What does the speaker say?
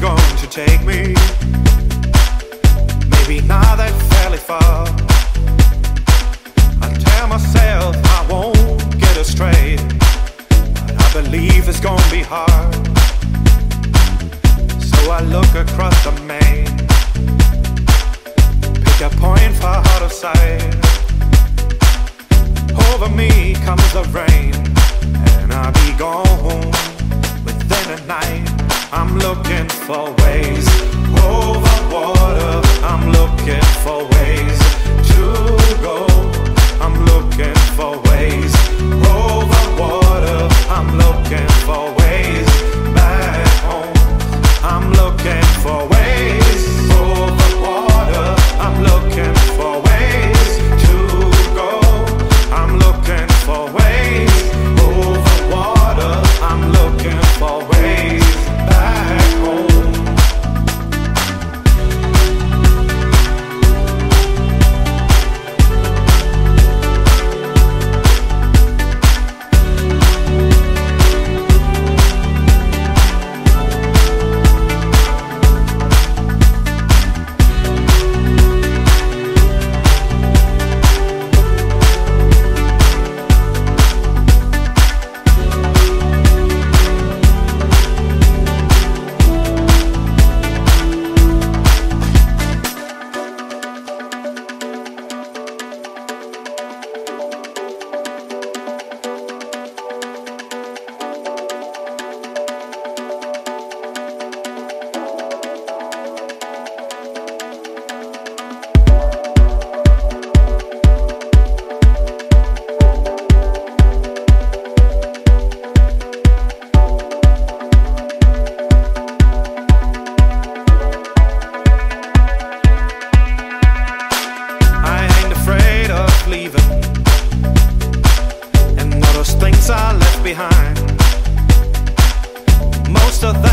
going to take me. Maybe not that fairly far. I tell myself I won't get astray. But I believe it's gonna be hard. So I look across the main. Pick a point for out of sight. Over me comes the rain, and I'll be gone within a night. I'm looking for ways over water. I'm looking for ways to go. Most